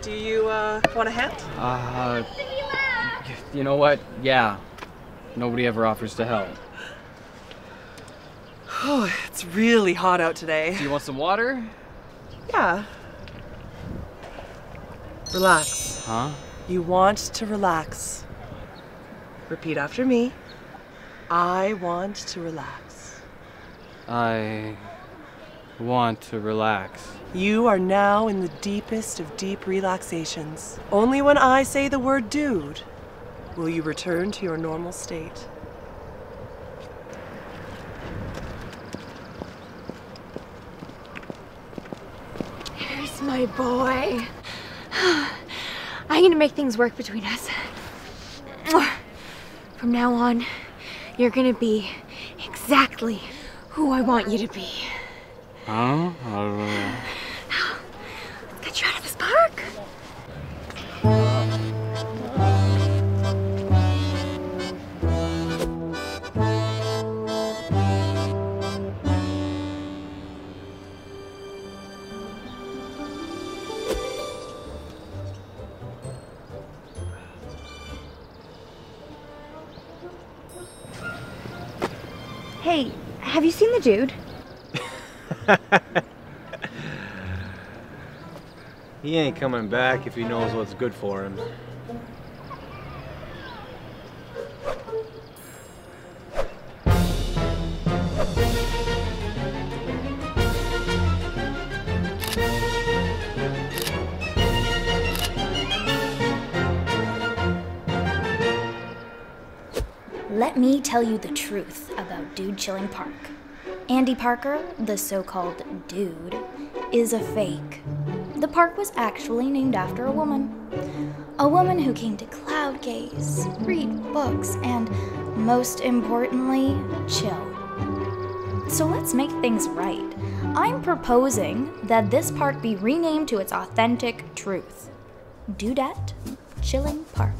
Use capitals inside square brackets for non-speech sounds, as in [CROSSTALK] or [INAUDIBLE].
Do you uh, want a hat? Uh, you know what? Yeah. Nobody ever offers to help. [SIGHS] Oh, it's really hot out today. Do you want some water? Yeah. Relax. Huh? You want to relax. Repeat after me. I want to relax. I want to relax. You are now in the deepest of deep relaxations. Only when I say the word dude will you return to your normal state. My boy. [SIGHS] I'm gonna make things work between us. [SNIFFS] From now on, you're gonna be exactly who I want you to be. Huh? Uh, Let's [GASPS] get you out of this park. Hey, have you seen the dude? [LAUGHS] He ain't coming back if he knows what's good for him. Let me tell you the truth about Dude Chilling Park. Andy Parker, the so called dude, is a fake. The park was actually named after a woman. A woman who came to cloud gaze, read books, and most importantly, chill. So let's make things right. I'm proposing that this park be renamed to its authentic truth Dudette Chilling Park.